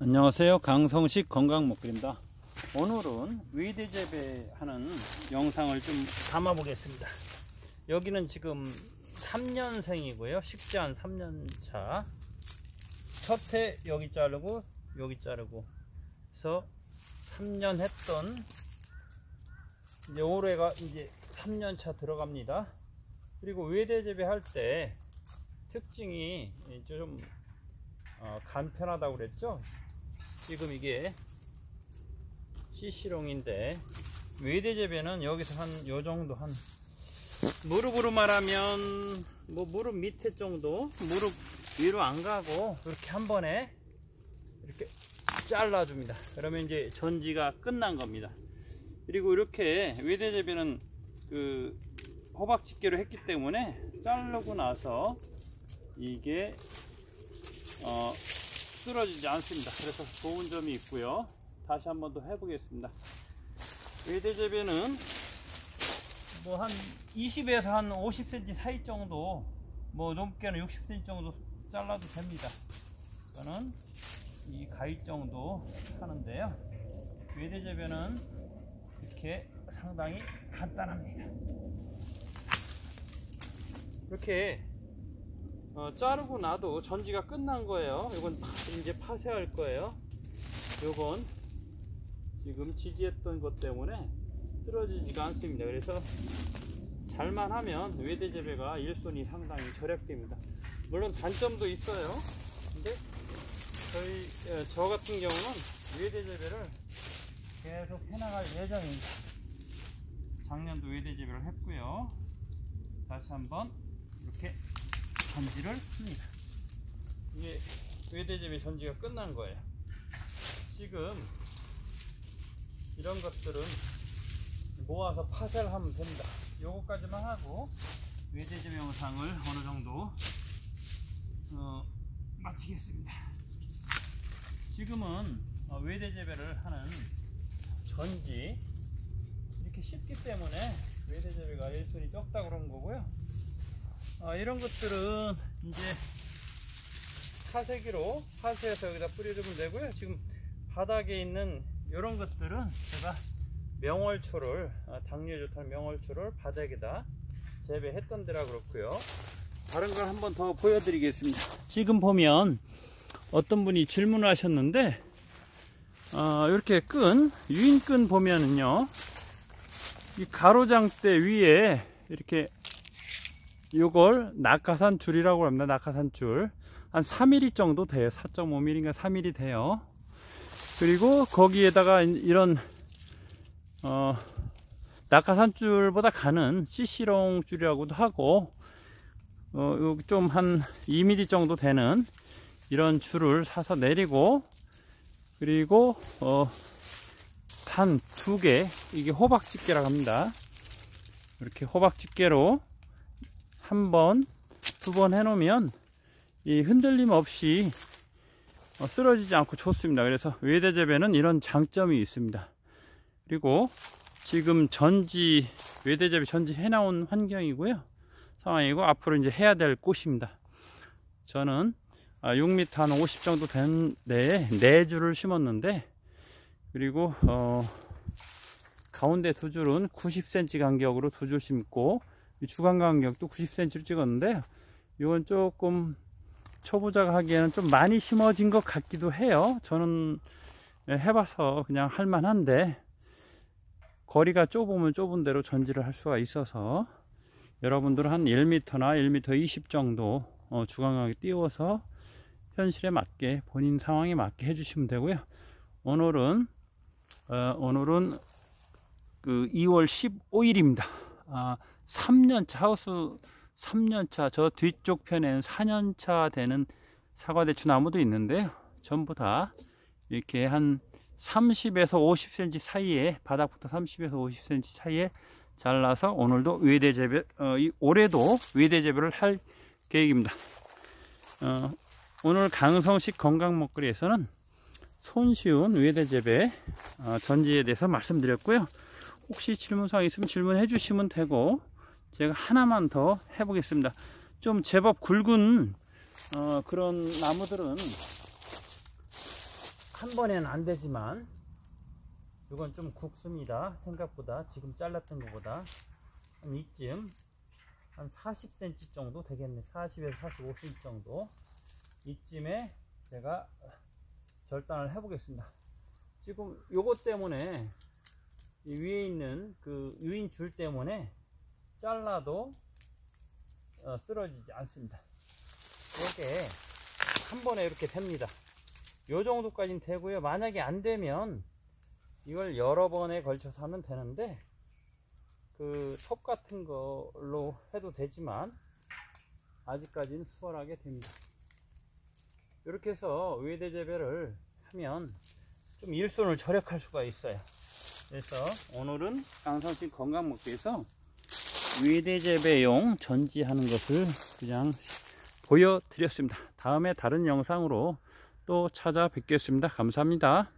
안녕하세요. 강성식 건강먹거리입니다. 오늘은 위대 재배하는 영상을 좀 담아 보겠습니다. 여기는 지금 3년생이고요. 식재한 3년차. 첫 해 여기 자르고 여기 자르고 그래서 3년 했던 이제 올해가 이제 3년차 들어갑니다. 그리고 외대 재배할 때 특징이 좀 어, 간편하다고 그랬죠 지금 이게 CC롱인데 외대 재배는 여기서 한 요 정도 한 무릎으로 말하면 뭐 무릎 밑에 정도 무릎 위로 안 가고 이렇게 한 번에 이렇게 잘라 줍니다. 그러면 이제 전지가 끝난 겁니다. 그리고 이렇게 외대 재배는 그 호박 집게로 했기 때문에 자르고 나서 이게 어 쓰러지지 않습니다. 그래서 좋은 점이 있고요. 다시 한 번 더 해보겠습니다. 외대 재배는 뭐 한 20에서 한 50cm 사이 정도 뭐 높게는 60cm 정도 잘라도 됩니다. 저는 이 가위 정도 하는데요. 외대 재배는 이렇게 상당히 간단합니다. 이렇게 어, 자르고 나도 전지가 끝난 거예요. 이건 이제 파쇄할 거예요. 요건 지금 지지했던 것 때문에 쓰러지지가 않습니다. 그래서 잘만 하면 외대 재배가 일손이 상당히 절약됩니다. 물론 단점도 있어요. 근데 저희 어, 저 같은 경우는 외대 재배를 계속 해나갈 예정입니다. 작년도 외대 재배를 했고요. 다시 한번 이렇게 전지를 씁니다. 이게 외대접의 전지가 끝난 거예요. 지금 이런 것들은 모아서 파쇄를 하면 됩니다. 요거까지만 하고 외대접 영상을 어느 정도 어, 마치겠습니다. 지금은 어, 외대 재배를 하는 전지 이렇게 쉽기 때문에 외대 재배가 일손이 적다 그런 거고요. 어, 이런 것들은 이제 파쇄기로 파쇄해서 여기다 뿌려주면 되고요. 지금 바닥에 있는 이런 것들은 제가 명월초를 어, 당뇨에 좋다는 명월초를 바닥에다 재배했던 데라 그렇고요. 다른 걸 한번 더 보여드리겠습니다. 지금 보면 어떤 분이 질문을 하셨는데 어, 이렇게 끈 유인끈 보면은요 이 가로장대 위에 이렇게 이걸 낙하산 줄이라고 합니다. 낙하산 줄. 한 3mm 정도 돼요. 4.5mm인가 3mm 돼요. 그리고 거기에다가 이런 어 낙하산 줄보다 가는 CC롱 줄이라고도 하고 어 좀 한 2mm 정도 되는 이런 줄을 사서 내리고 그리고 어단 두개 이게 호박 집게라고 합니다. 이렇게 호박 집게로 한 번, 두 번 해놓으면 이 흔들림 없이 어, 쓰러지지 않고 좋습니다. 그래서 외대 재배는 이런 장점이 있습니다. 그리고 지금 전지 외대 재배 전지 해나온 환경이고요. 상황이고 앞으로 이제 해야 될 꽃입니다. 저는 6m 아, 한50 정도 된 데에 네 줄을 심었는데 그리고 어 가운데 두 줄은 90cm 간격으로 두 줄 심고 주간 간격도 90cm를 찍었는데 이건 조금 초보자가 하기에는 좀 많이 심어진 것 같기도 해요. 저는 해봐서 그냥 할만한데 거리가 좁으면 좁은 대로 전지를 할 수가 있어서 여러분들은 한 1m나 1m 20 정도 어, 주간각에 띄워서 현실에 맞게 본인 상황에 맞게 해주시면 되고요. 오늘은 어, 오늘은 그 2월 15일입니다. 아, 3년차 하우스 3년차 저 뒤쪽 편에는 4년차 되는 사과대추 나무도 있는데요. 전부 다 이렇게 한 30에서 50cm 사이에 바닥부터 30에서 50cm 사이에 잘라서 오늘도 외대 재배 어, 올해도 외대 재배를 할 계획입니다. 어, 오늘 강성식 건강 먹거리에서는 손쉬운 외대 재배 어, 전지에 대해서 말씀드렸고요. 혹시 질문사항 있으면 질문해 주시면 되고 제가 하나만 더 해보겠습니다. 좀 제법 굵은 어, 그런 나무들은 한 번에는 안 되지만 이건 좀 굵습니다. 생각보다 지금 잘랐던 것보다 한 이쯤 한 40cm 정도 되겠네. 40에서 45cm 정도. 이쯤에 제가 절단을 해 보겠습니다. 지금 요것 때문에 이 위에 있는 그 유인 줄 때문에 잘라도 어, 쓰러지지 않습니다. 이게 한 번에 이렇게 됩니다. 요 정도까지는 되고요. 만약에 안 되면 이걸 여러 번에 걸쳐서 하면 되는데 그 톱 같은 걸로 해도 되지만 아직까지는 수월하게 됩니다. 이렇게 해서 외대 재배를 하면 좀 일손을 절약할 수가 있어요. 그래서 오늘은 강성식 건강목지에서 외대 재배용 전지하는 것을 그냥 보여드렸습니다. 다음에 다른 영상으로 또 찾아뵙겠습니다. 감사합니다